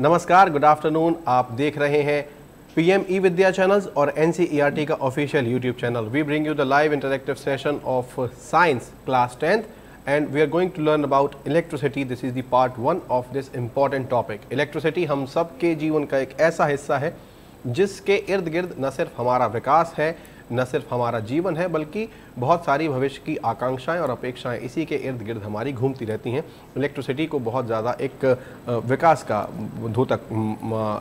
नमस्कार good afternoon आप देख रहे हैं पीएम ई विद्या चैनल्स और एन का official YouTube channel we bring you the live interactive session of science class tenth and we are going to learn about electricity this is the part one of this important topic electricity हम सब के जीवन का एक ऐसा हिस्सा है जिसके इर्द गिर्द न सिर्फ़ हमारा विकास है न सिर्फ़ हमारा जीवन है, बल्कि बहुत सारी भविष्य की आकांक्षाएँ और अपेक्षाएँ इसी के इर्द गिर्द हमारी घूमती रहती हैं। इलेक्ट्रिसिटी को बहुत ज़्यादा एक विकास का धोतक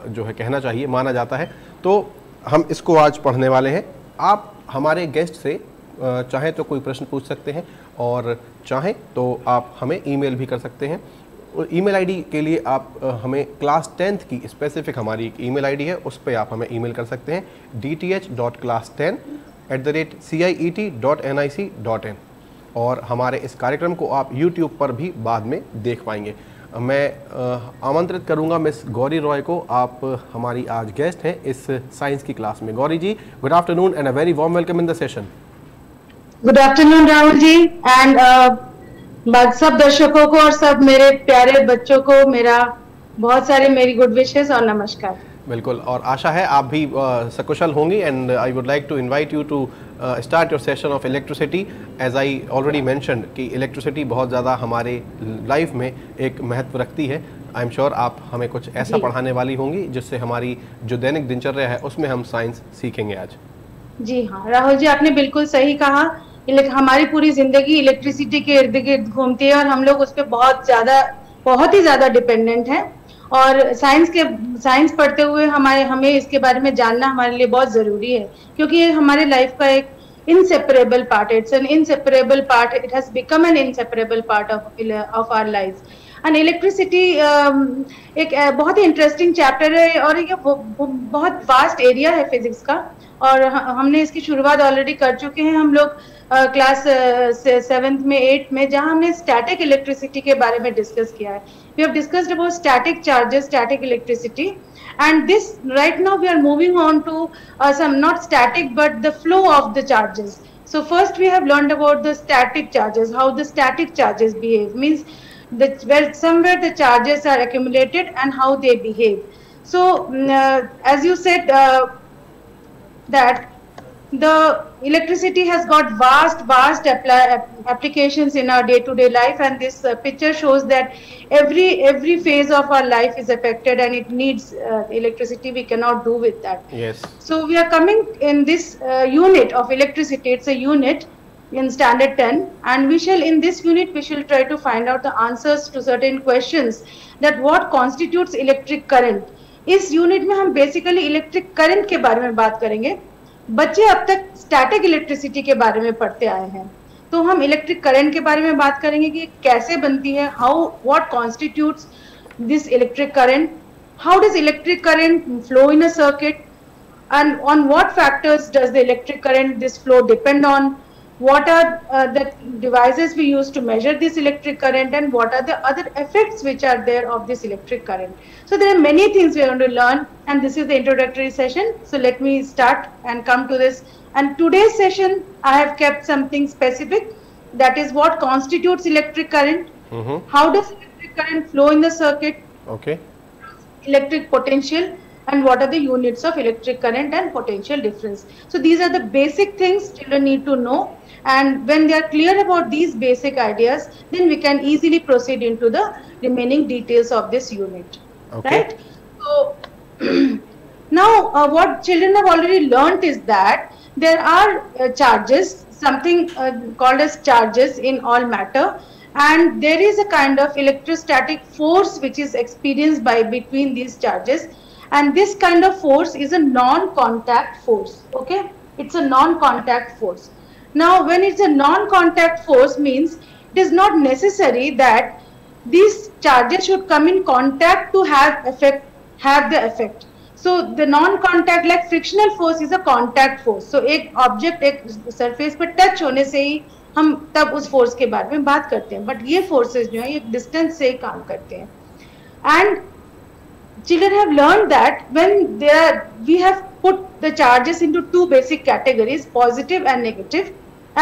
जो है कहना चाहिए, माना जाता है। तो हम इसको आज पढ़ने वाले हैं। आप हमारे गेस्ट से चाहें तो कोई प्रश्न पूछ सकते हैं, और चाहें तो आप हमें ईमेल भी कर सकते हैं। ईमेल आईडी के लिए आप हमें क्लास टेंथ की स्पेसिफिक हमारी एक ईमेल आईडी है, उस पर आप हमें ईमेल कर सकते हैं D T H dot class ten at the rate C I E T dot N I C dot in और हमारे इस कार्यक्रम को आप यूट्यूब पर भी बाद में देख पाएँगे। मैं आमंत्रित करूँगा मिस गौरी रॉय को। आप हमारी आज गेस्ट हैं इस साइंस की क्लास में। Gauri ji good afternoon and a very warm welcome in the session good afternoon Rahul ji and सब दर्शकों को और सब मेरे प्यारे बच्चों को मेरा बहुत सारे मेरी गुड विशेष और नमस्कार। बिल्कुल और आशा है आप भी सकुशल होंगी and I would like to invite you to start your session of electricity as I already mention कि इलेक्ट्रिसिटी बहुत ज़्यादा हमारे लाइफ में एक महत्व रखती है। आई एम श्योर आप हमें कुछ ऐसा पढ़ाने वाली होंगी जिससे हमारी जो दैनिक दिनचर्या है उसमें हम साइंस सीखेंगे आज। जी हाँ राहुल जी आपने बिल्कुल सही कहा हमारी पूरी ज़िंदगी इलेक्ट्रिसिटी के इर्द गिर्द घूमती है और हम लोग उस पर बहुत ज़्यादा बहुत ही ज़्यादा डिपेंडेंट हैं। और साइंस के साइंस पढ़ते हुए हमारे हमें इसके बारे में जानना हमारे लिए बहुत ज़रूरी है क्योंकि ये हमारे लाइफ का एक part it's an inseparable part it has become an inseparable part of of our lives. And electricity um, एक बहुत ही इंटरेस्टिंग चैप्टर है और ये बहुत वास्ट एरिया है फिजिक्स का। और हमने इसकी शुरुआत ऑलरेडी कर चुके हैं। हम लोग क्लास सेवेंथ में एट में जहाँ हमने स्टैटिक इलेक्ट्रिसिटी के बारे में डिस्कस किया है we have discussed about static charges static electricity are moving on to uh, some not static but the flow of the charges so first we have learned about the static charges how the static charges behave means that well somewhere the charges are accumulated and how they behave so uh, as you said uh, that the electricity has got vast vast applications in our day-to-day -day life and this uh, picture shows that every every phase of our life is affected and it needs uh, electricity we cannot do with that yes so we are coming in this uh, unit of electricity it's a unit in standard 10 and we shall in this unit we shall try to find out the answers to certain questions that what constitutes electric current इस unit में हम basically electric current के बारे में बात करेंगे बच्चे अब तक स्टैटिक इलेक्ट्रिसिटी के बारे में पढ़ते आए हैं। तो हम इलेक्ट्रिक करंट के बारे में बात करेंगे कि कैसे बनती है how what constitute this electric current how does electric current flow in a circuit and on what factors does the electric current this flow depend on what are uh, the devices we use to measure this electric current and what are the other effects which are there of this electric current. So there are many things we are going to learn and this is the introductory session. So let me start and come to this. And today's session, I have kept something specific that is what constitutes electric current, mm -hmm. how does electric current flow in the circuit, okay. electric potential and what are the units of electric current and potential difference. So these are the basic things children need to know and when they are clear about these basic ideas, then we can easily proceed into the remaining details of this unit. Okay. Right? So now uh, what children have already learnt is that there are uh, charges, something uh, called as charges in all matter and there is a kind of electrostatic force which is experienced by between these charges and this kind of force is a non-contact force okay it's a non-contact force now, when it's a non-contact force means it is not necessary that these charges should come in contact to have effect, have the effect. So the non-contact like frictional force is a contact force. So एक object एक surface पर touch होने से ही हम तब उस force के बारे में बात करते हैं But ये forces जो है ये distance से ही काम करते हैं And children have learned that when there we have put the charges into two basic categories positive and negative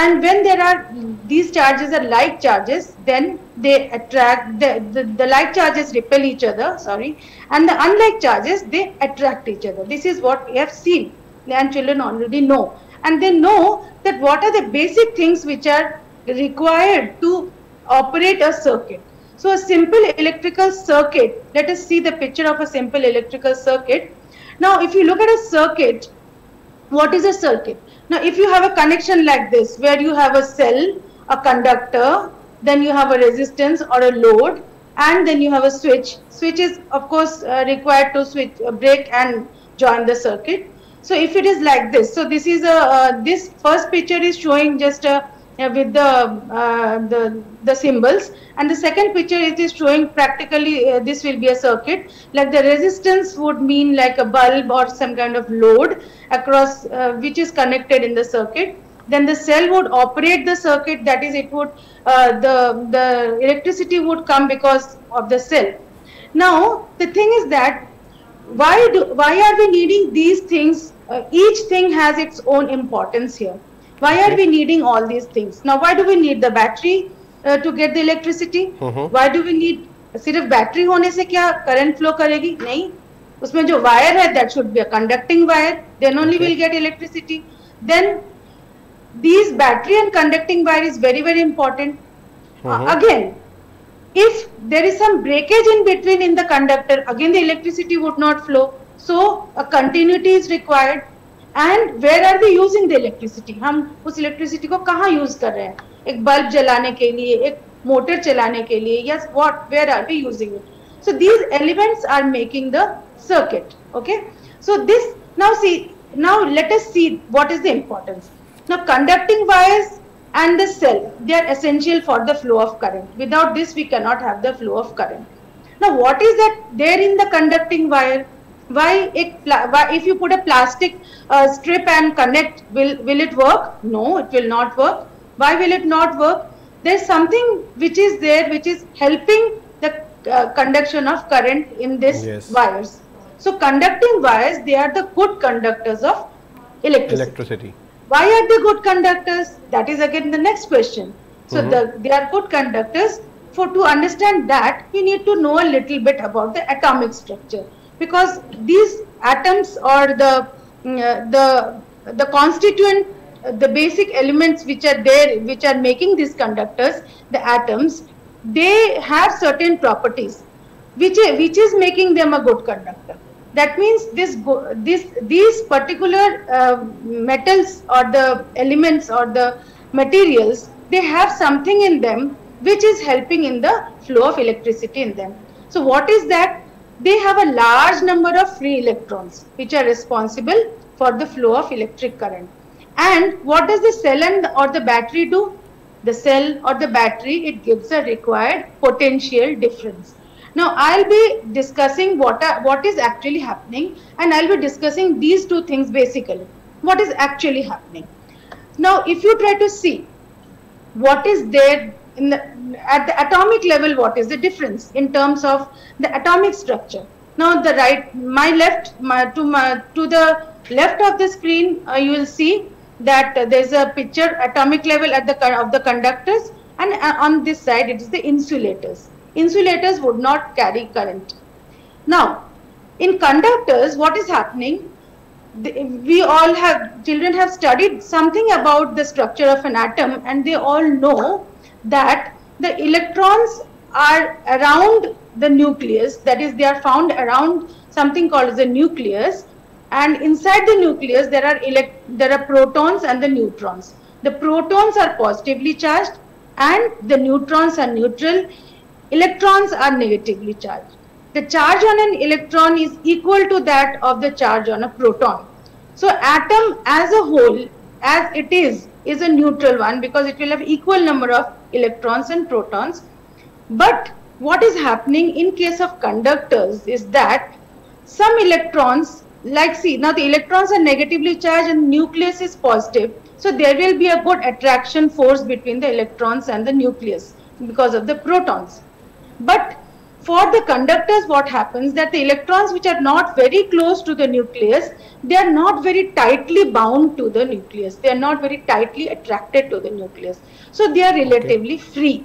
and when there are these charges are like charges then they attract the, the, the like charges repel each other sorry. And the unlike charges they attract each other. This is what we have seen. And children already know. And they know that what are the basic things which are required to operate a circuit. So a simple electrical circuit let us see the picture of a simple electrical circuit. Now if you look at a circuit what is a circuit now, if you have a connection like this, where you have a cell, a conductor, then you have a resistance or a load, and then you have a switch. Switch is, of course, uh, required to switch, uh, break and join the circuit. So, if it is like this, so this is a, uh, this first picture is showing just a with the, uh, the, the symbols. And the second picture it is showing practically uh, this will be a circuit. Like the resistance would mean like a bulb or some kind of load across uh, which is connected in the circuit. Then the cell would operate the circuit. That is it would uh, the the electricity would come because of the cell. Now the thing is that why do why are we needing these things? Uh, each thing has its own importance here why are we needing all these things? Now, why do we need the battery uh, to get the electricity? Mhm. Why do we need सिर्फ battery होने से क्या current flow करेगी नहीं उसमें जो wire है that should be a conducting wire then only Okay. Will get electricity then these battery and conducting wire is very very important Uh, Mhm. again if there is some breakage in between in the conductor again the electricity would not flow so a continuity is required and where are they using the electricity हम उस electricity को कहाँ use कर रहे हैं? एक bulb जलाने के लिए, एक मोटर चलाने के लिए yes what where are we using it so these elements are making the circuit okay so this now see now let's see what is the importance now conducting wires and the cell, they are essential for the flow of current. Without this, we cannot have the flow of current. Now what is that there in the conducting wire? Why, it, why if you put a plastic uh, strip and connect will will it work? No it will not work. Why will it not work? There's something which is there which is helping the uh, conduction of current in this Yes. wires. So conducting wires they are the good conductors of electricity. Electricity. why are they good conductors? That is again the next question. So Mhm. the, they are good conductors. For to understand that we need to know a little bit about the atomic structure because these atoms or the mm, uh, the the constituent uh, the basic elements which are there which are making these conductors the atoms they have certain properties which which is making them a good conductor. That means this this these particular uh, metals or the elements or the materials they have something in them which is helping in the flow of electricity in them. So what is that they have a large number of free electrons which are responsible for the flow of electric current. And what does the cell and or the battery do? The cell or the battery it gives a required potential difference. Now i'll be discussing what are, what is actually happening and i'll be discussing these two things basically. What is actually happening? Now if you try to see what is there the at the atomic level what is the difference in terms of the atomic structure? Now the right my left my, to my to the left of the screen uh, you will see that uh, there's a picture atomic level at the of the conductors and uh, on this side it is the insulators. Insulators would not carry current. Now in conductors what is happening? The- we all have children have studied something about the structure of an atom and they all know that the electrons are around the nucleus that is they are found around something called the nucleus and inside the nucleus there are there are protons and the neutrons. The protons are positively charged and the neutrons are neutral. Electrons are negatively charged. The charge on an electron is equal to that of the charge on a proton. So atom as a whole as it is is a neutral one because it will have equal number of electrons and protons. But what is happening in case of conductors is that some electrons like see now the electrons are negatively charged and nucleus is positive. So there will be a good attraction force between the electrons and the nucleus because of the protons. But for the conductors what happens? That the electrons which are not very close to the nucleus they are not very tightly bound to the nucleus. They are not very tightly attracted to the nucleus. So they are relatively okay. free.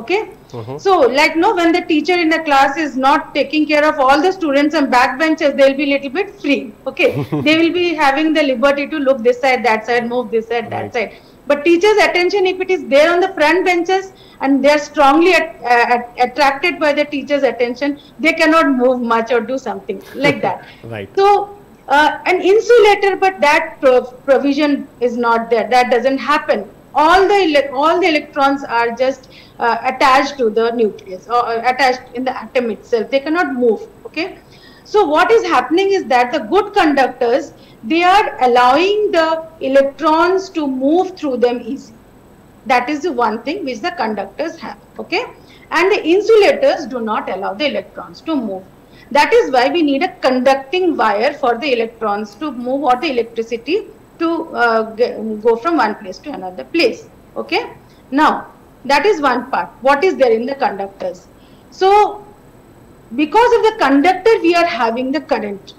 Okay? Uh -huh. so like no when the teacher in the class is not taking care of all the students and backbenchers they'll be a little bit free. Okay? They will be having the liberty to look this side that side move this side right. that side but teachers attention if it is there on the front benches and they are strongly at, uh, attracted by the teacher's attention, they cannot move much or do something like that. right. So uh, an insulator, but that provision is not there. That doesn't happen. All the all the electrons are just uh, attached to the nucleus or uh, attached in the atom itself. They cannot move. Okay. So what is happening is that the good conductors they are allowing the electrons to move through them easily. That is the one thing which the conductors have. Okay. And the insulators do not allow the electrons to move. That is why we need a conducting wire for the electrons to move or the electricity to uh, go from one place to another place. Okay. Now, that is one part. What is there in the conductors? So, because of the conductor, we are having the current.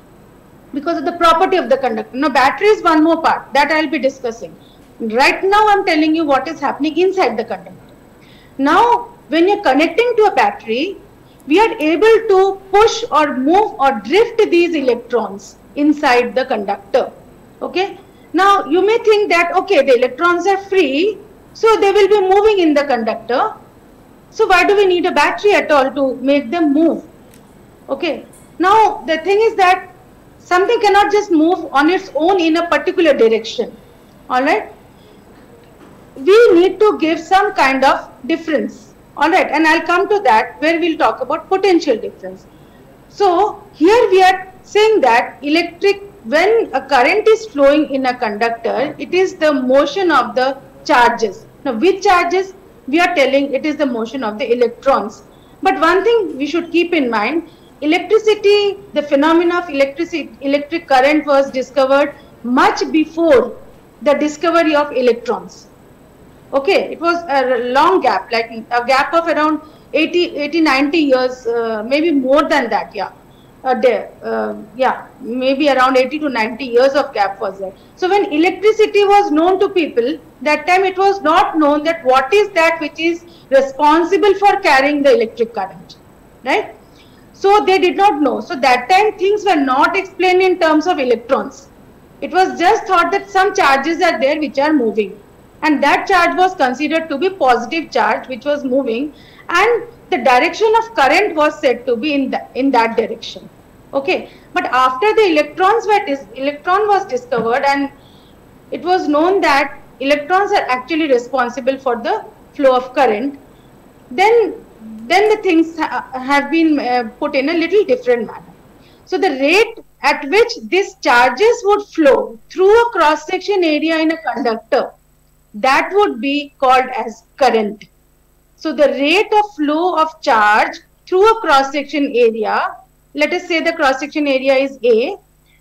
Because of the property of the conductor. Now, battery is one more part that I will be discussing. Right now I'm telling you what is happening inside the conductor. Now when you're connecting to a battery, we are able to push or move or drift these electrons inside the conductor. Okay. Now you may think that okay the electrons are free so they will be moving in the conductor. So why do we need a battery at all to make them move? Okay. Now the thing is that something cannot just move on its own in a particular direction. Alright we need to give some kind of difference. All right, and I'll come to that where we'll talk about potential difference. So here we are saying that electric, when a current is flowing in a conductor, it is the motion of the charges. Now, which charges? We are telling it is the motion of the electrons. But one thing we should keep in mind, electricity, the phenomena of electricity, electric current was discovered much before the discovery of electrons. Okay it was a long gap like a gap of around 80 80 90 years uh, maybe more than that yeah. A day uh, yeah maybe around 80 to 90 years of gap was there. So when electricity was known to people that time it was not known that what is that which is responsible for carrying the electric current right so they did not know. So that time things were not explained in terms of electrons. It was just thought that some charges are there which are moving. And that charge was considered to be positive charge which was moving. And the direction of current was said to be in, the, in that direction. Okay? But after the electrons were electron was discovered and it was known that electrons are actually responsible for the flow of current then then the things ha have been uh, put in a little different manner so the rate at which these charges would flow through a cross section area in a conductor that would be called as current. So the rate of flow of charge through a cross section area, let us say the cross section area is A,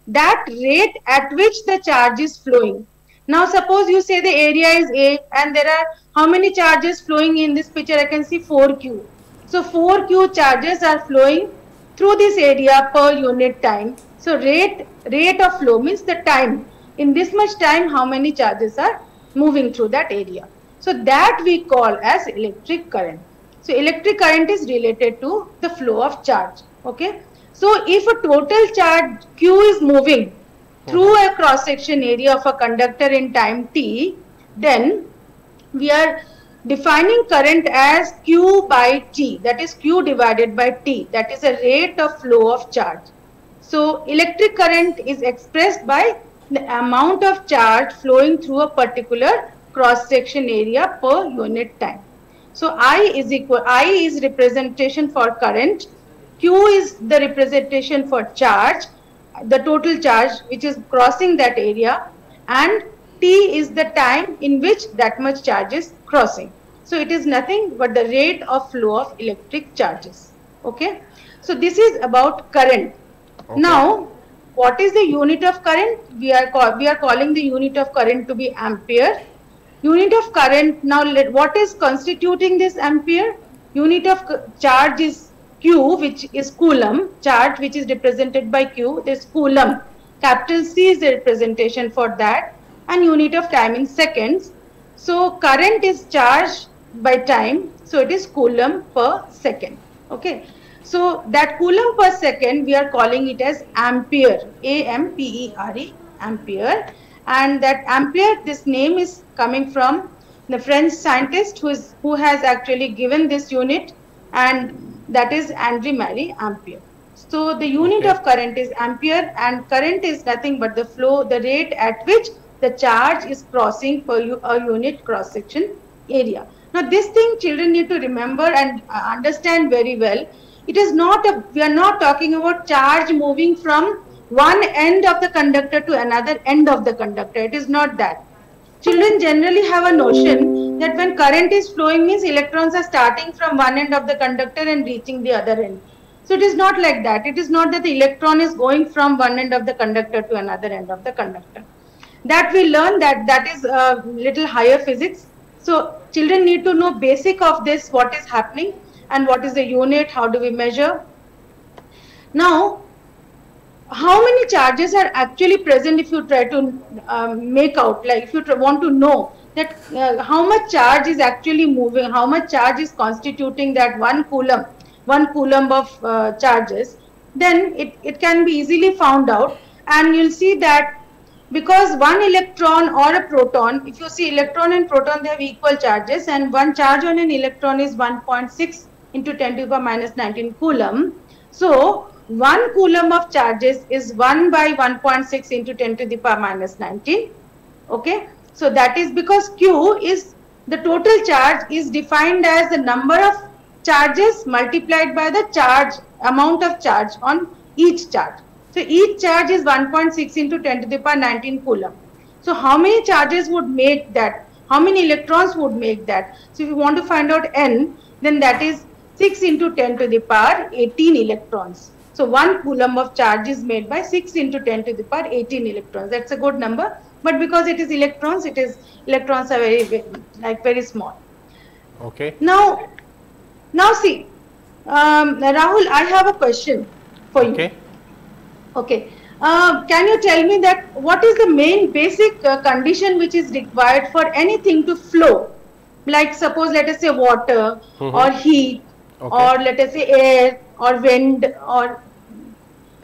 that rate at which the charge is flowing. Now suppose you say the area is A and there are how many charges flowing in this picture? I can see 4Q. So 4Q charges are flowing through this area per unit time. So rate, rate of flow means the time. In this much time, how many charges are moving through that area. So that we call as electric current. So electric current is related to the flow of charge. Okay. So if a total charge Q is moving through a cross section area of a conductor in time t, then we are defining current as Q by T that is Q divided by T that is a rate of flow of charge. So electric current is expressed by the amount of charge flowing through a particular cross section area per unit time. So I is equal, I is representation for current, Q is the representation for charge, the total charge which is crossing that area and T is the time in which that much charge is crossing. So it is nothing but the rate of flow of electric charges. Okay. So this is about current. Okay. Now what is the unit of current? We are, we are calling the unit of current to be ampere. Unit of current, now let, what is constituting this ampere? Unit of charge is q which is coulomb charge which is represented by q is coulomb capital c is the representation for that and unit of time in seconds so current is charge by time so it is coulomb per second okay? So that coulomb per second we are calling it as ampere a m p e r e ampere. And that ampere this name is coming from the french scientist who is who has actually given this unit and that is Andre Marie Ampere. So the unit Okay. of current is ampere and current is nothing but the flow the rate at which the charge is crossing per a unit cross section area now this thing children need to remember and uh, understand very well. It is not a we are not talking about charge moving from one end of the conductor to another end of the conductor. It is not that. Children generally have a notion that when current is flowing means electrons are starting from one end of the conductor and reaching the other end. So it is not like that. It is not that the electron is going from one end of the conductor to another end of the conductor. That we learn that that is a little higher physics so children need to know basic of this what is happening and what is the unit how do we measure. Now how many charges are actually present if you try to um, make out like if you want to know that uh, how much charge is actually moving how much charge is constituting that one coulomb one coulomb of uh, charges then it, it can be easily found out. And you'll see that because one electron or a proton if you see electron and proton they have equal charges and one charge on an electron is 1.6 into 10 to the power minus 19 coulomb. So one coulomb of charges is 1 by 1.6 into 10 to the power minus 19 okay? So that is because q is the total charge is defined as the number of charges multiplied by the charge amount of charge on each charge so each charge is 1.6 into 10 to the power 19 coulomb so how many charges would make that how many electrons would make that so if you want to find out n then that is 6 into 10 to the power 18 electrons so one coulomb of charge is made by 6 into 10 to the power 18 electrons. That's a good number. But because it is electrons, it is electrons are very, very like very small. Okay. Now, now see, um, Rahul, I have a question for you. Okay. Okay. Uh, can you tell me that what is the main basic uh, condition which is required for anything to flow? Like suppose let us say water Mhm. or heat Okay. or let us say air or wind or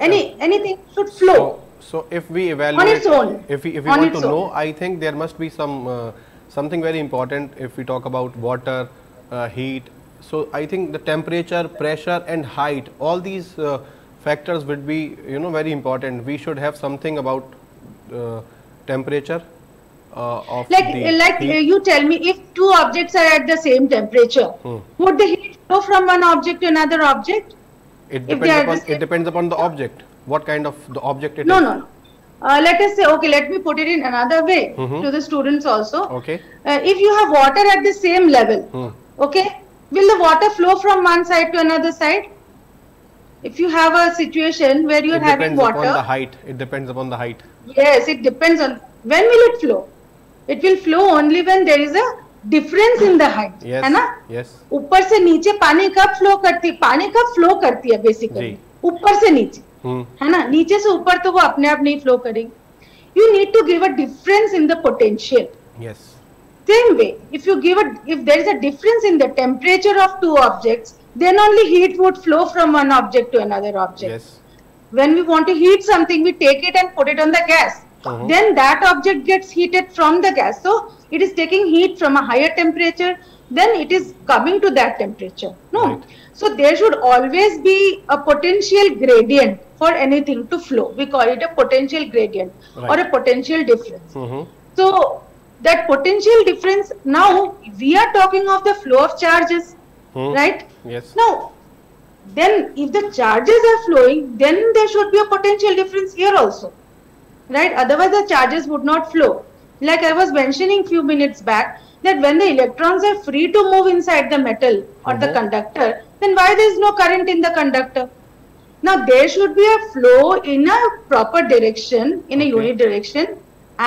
any anything should flow. So, so if we evaluate, its own. if we if we On want to own. know, I think there must be some uh, something very important. If we talk about water, uh, heat, so I think the temperature, pressure, and height, all these uh, factors would be you know very important. We should have something about uh, temperature uh, of like the like heat. you tell me if two objects are at the same temperature, Hmm. would the heat flow from one object to another object? It depends upon the it depends upon the object. What kind of the object it is? No, no. no. Uh, let us say, okay, let me put it in another way Mhm. to the students also. Okay. Uh, if you have water at the same level, Hmm. okay, will the water flow from one side to another side? If you have a situation where you are It having depends upon the height. It depends upon the height. yes, it depends on when will it flow. It will flow only when there is a difference in the height, Yes. है ना? Yes. ऊपर से नीचे पानी कब flow करती है पानी कब फ्लो करती है बेसिकली। ऊपर से नीचे Hmm. है ना नीचे से ऊपर तो वो अपने आप नहीं फ्लो करेगी you need to give a difference in the potential Yes. same way if you give a if there is a difference in the temperature of two objects then only heat would flow from one object to another object Yes. when we want to heat something we take it and put it on the gas Mhm. then that object gets heated from the gas so it is taking heat from a higher temperature then it is coming to that temperature no Right. so there should always be a potential gradient for anything to flow we call it a potential gradient or a potential difference Mm-hmm. so that potential difference now we are talking of the flow of charges Hmm. right Yes. now then if the charges are flowing then there should be a potential difference here also right otherwise the charges would not flow like i was mentioning few minutes back that when the electrons are free to move inside the metal or the Mhm. conductor then why there is no current in the conductor now there should be a flow in a proper direction in a Okay. unit direction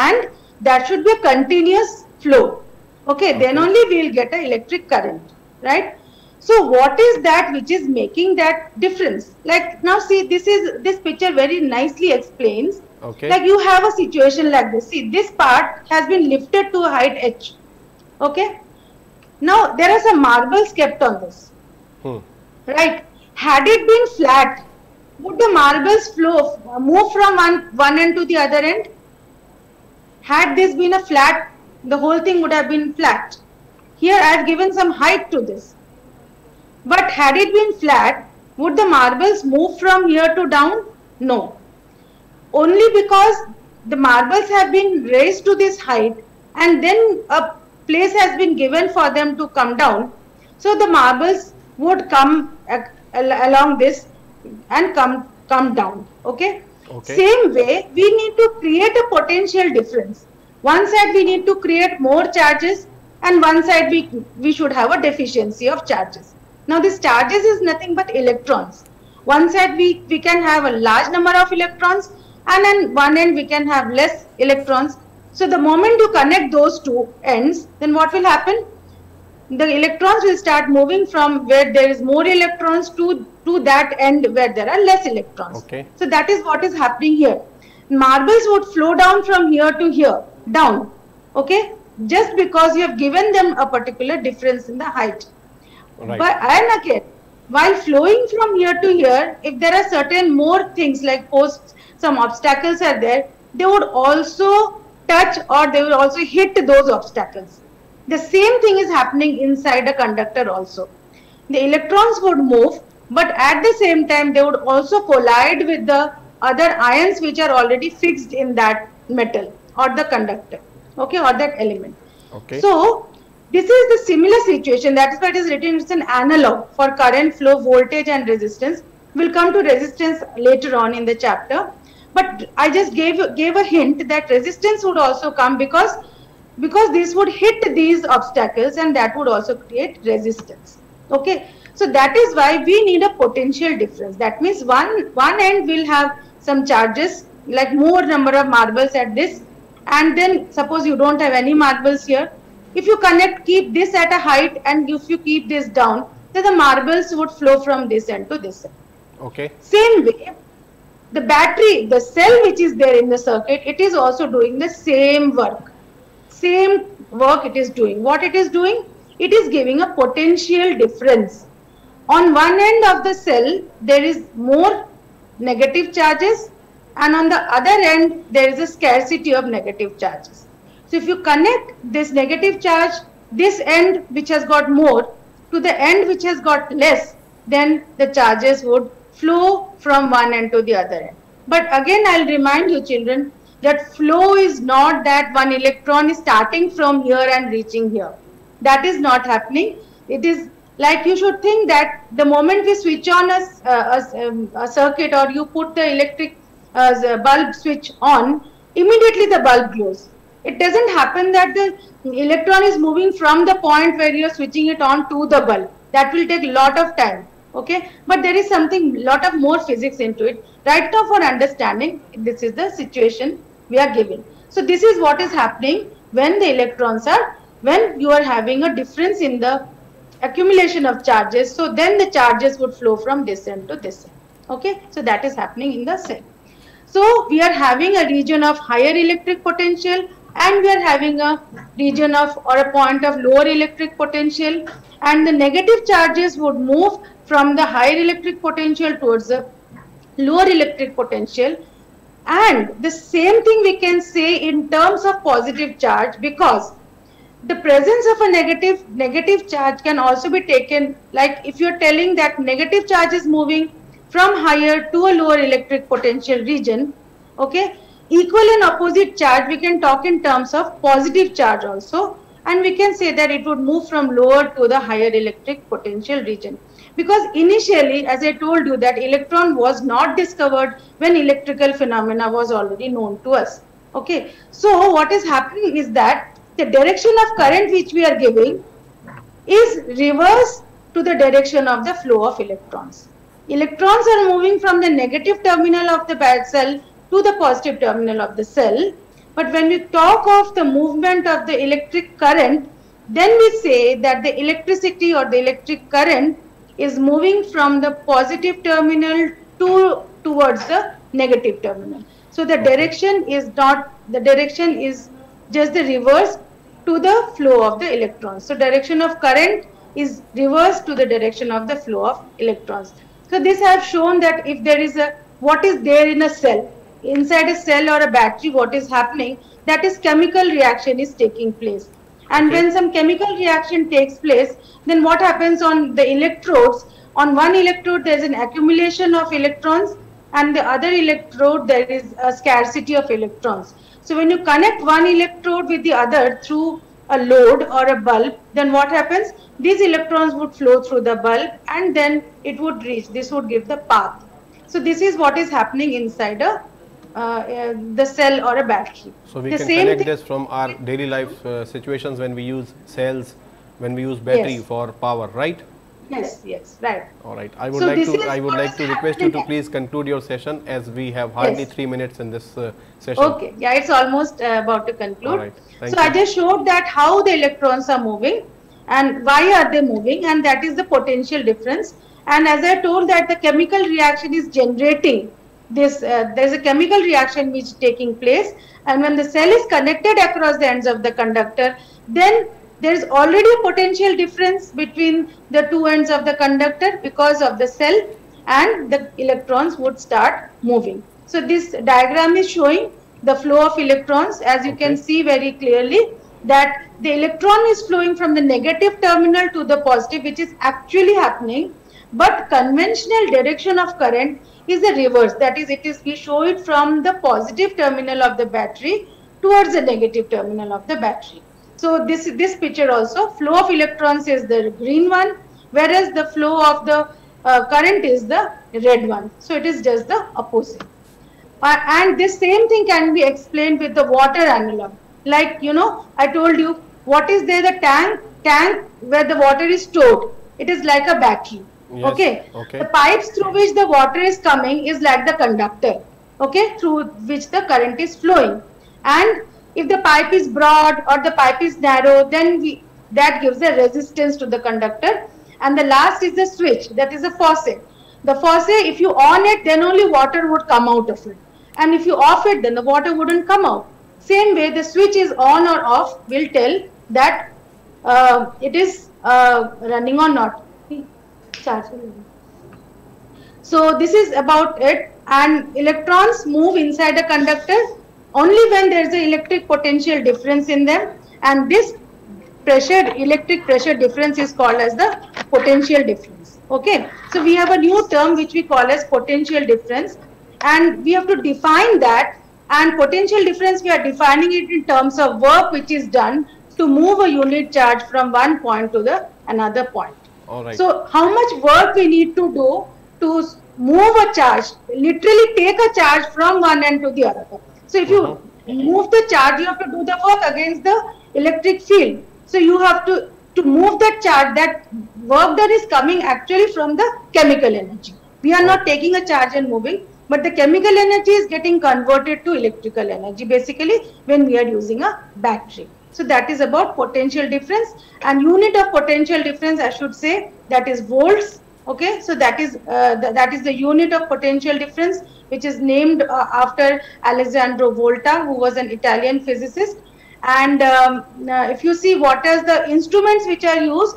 and that should be a continuous flow okay then only we will get an electric current right So what is that which is making that difference? Like now see this is this picture very nicely explains. Okay. Like you have a situation like this. See this part has been lifted to a height h. Okay. Now there are some marbles kept on this. Hmm. Right. Had it been flat, would the marbles flow move from one, one end to the other end? Had this been a flat, the whole thing would have been flat. Here I have given some height to this. But had it been flat, would the marbles move from here to down? No. Only because the marbles have been raised to this height and then a place has been given for them to come down. So the marbles would come along this and come come down. Okay. Okay. Same way, we need to create a potential difference. One side we need to create more charges and one side we, we should have a deficiency of charges. Now this charges is nothing but electrons. One side we, we can have a large number of electrons and on one end we can have less electrons. So the moment you connect those two ends, then what will happen? The electrons will start moving from where there is more electrons to, to that end where there are less electrons. Okay. So that is what is happening here. Marbles would flow down from here to here, down. Okay. Just because you have given them a particular difference in the height. Right. But and again, while flowing from here to here, if there are certain more things like posts, some obstacles are there, they would also touch or they will also hit those obstacles. The same thing is happening inside a conductor also. The electrons would move, but at the same time, they would also collide with the other ions which are already fixed in that metal or the conductor, okay, or that element. Okay. So this is the similar situation. That is why it is written. It's an analog for current flow, voltage, and resistance. We'll come to resistance later on in the chapter. But I just gave gave a hint that resistance would also come because because this would hit these obstacles and that would also create resistance. Okay. So that is why we need a potential difference. That means one one end will have some charges like more number of marbles at this and then suppose you don't have any marbles here if you connect keep this at a height and if you keep this down then the marbles would flow from this end to this end. Okay. same way the battery the cell which is there in the circuit it is also doing the same work. Same work it is doing. What it is doing? It is giving a potential difference. On one end of the cell there is more negative charges and on the other end there is a scarcity of negative charges so if you connect this negative charge this end which has got more to the end which has got less then the charges would flow from one end to the other end. But again i'll remind you children that flow is not that one electron is starting from here and reaching here. That is not happening. It is like you should think that the moment we switch on a, a- a- um, circuit or you put the electric uh, bulb switch on immediately the bulb glows it doesn't happen that the electron is moving from the point where you're switching it on to the bulb. That will take a lot of time okay? But there is something lot of more physics into it. Right now for understanding this is the situation we are giving. So this is what is happening when the electrons are when you are having a difference in the accumulation of charges. So then the charges would flow from this end to this end okay? So that is happening in the cell. So we are having a region of higher electric potential and we are having a region of or a point of lower electric potential. And the negative charges would move from the higher electric potential towards the lower electric potential. And the same thing we can say in terms of positive charge because the presence of a negative negative charge can also be taken like if you're telling that negative charge is moving from higher to a lower electric potential region okay equal and opposite charge we can talk in terms of positive charge also. And we can say that it would move from lower to the higher electric potential region. Because initially as i told you that electron was not discovered when electrical phenomena was already known to us. Okay. So what is happening is that the direction of current which we are giving is reverse to the direction of the flow of electrons. Electrons are moving from the negative terminal of the bad cell to the positive terminal of the cell but when we talk of the movement of the electric current then we say that the electricity or the electric current is moving from the positive terminal to towards the negative terminal. So the direction is not, the direction is just the reverse to the flow of the electrons. So direction of current is reverse to the direction of the flow of electrons. So this I have shown that if there is a, what is there in a cell, inside a cell or a battery, what is happening, that is chemical reaction is taking place. And Okay. when some chemical reaction takes place, then what happens on the electrodes? On one electrode, there is an accumulation of electrons, and the other electrode, there is a scarcity of electrons. So when you connect one electrode with the other through a load or a bulb, then what happens? These electrons would flow through the bulb and then it would reach, this would give the path. So this is what is happening inside a, the cell or a battery. So we the can connect this from our daily life uh, situations when we use cells, when we use battery Yes. for power, right? Yes, yes, right. All right. I would So like to I would like to request you to please conclude your session as we have hardly Yes. three minutes in this uh, session. Okay, yeah, it's almost uh, about to conclude. All right, thank so I just showed that how the electrons are moving and why are they moving and that is the potential difference. And as I told that the chemical reaction is generating this, uh, there's a chemical reaction which is taking place and when the cell is connected across the ends of the conductor, then there is already a potential difference between the two ends of the conductor because of the cell and the electrons would start moving. So this diagram is showing the flow of electrons. As you can see very clearly that the electron is flowing from the negative terminal to the positive which is actually happening. But conventional direction of current is the reverse that is it is we show it from the positive terminal of the battery towards the negative terminal of the battery so this this picture also flow of electrons is the green one whereas the flow of the uh, current is the red one so it is just the opposite uh, and this same thing can be explained with the water analog. Like, you know, I told you, what is there? The tank, tank where the water is stored. It is like a battery. Yes, Okay. okay. The pipes through which the water is coming is like the conductor. Okay. Through which the current is flowing. And if the pipe is broad or the pipe is narrow, then we, that gives a resistance to the conductor. And the last is the switch, that is a faucet. The faucet, if you on it, then only water would come out of it. And if you off it, then the water wouldn't come out. Same way, the switch is on or off will tell that uh, it is uh, running or not. So this is about it. And electrons move inside a conductor only when there is an electric potential difference in them. And this pressure electric pressure difference is called as the potential difference. Okay? So we have a new term which we call as potential difference. And we have to define that. And potential difference we are defining it in terms of work which is done to move a unit charge from one point to the another point All right. so how much work we need to do to move a charge, literally take a charge from one end to the other. So if you uh-huh. move the charge, you have to do the work against the electric field. So you have to, to move that charge, that work that is coming actually from the chemical energy. We are not taking a charge and moving, but the chemical energy is getting converted to electrical energy basically when we are using a battery. So that is about potential difference and unit of potential difference I should say that is volts. Okay, so that is uh, th- that is the unit of potential difference which is named uh, after Alessandro Volta who was an Italian physicist. And um, uh, if you see what are the instruments which are used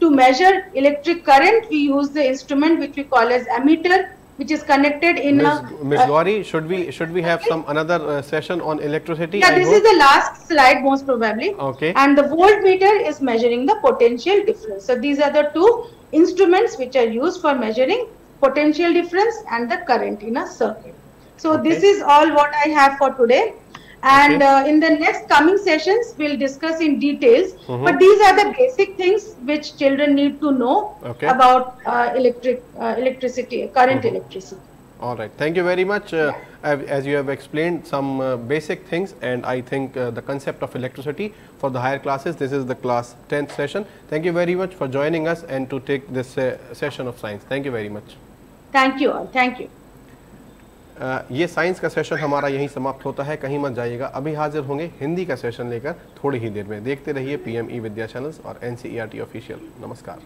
to measure electric current, we use the instrument which we call as ammeter which is connected in Ms. a Ms. uh, Gauri, should we should we have some another uh, session on electricity? yeah, I this hope? is the last slide most probably. Okay. And the voltmeter is measuring the potential difference. So these are the two instruments which are used for measuring potential difference and the current in a circuit. So this is all what I have for today. And Okay. uh, in the next coming sessions, we'll discuss in details. Mhm. But these are the basic things which children need to know Okay. about uh, electric uh, electricity, current Mhm. electricity. All right. Thank you very much. Uh, av- as you have explained some uh, basic things, and I think uh, the concept of electricity for the higher classes. This is the class 10th session. Thank you very much for joining us and to take this uh, session of science. Thank you very much. Thank you all. Thank you. ये science का session हमारा यहीं समाप्त होता है। कहीं मत जाइएगा। अभी हाजिर होंगे हिंदी का सेशन लेकर थोड़ी ही देर में। देखते रहिए पीएमई विद्या चैनल्स और एनसीईआरटी ऑफिशियल। नमस्कार।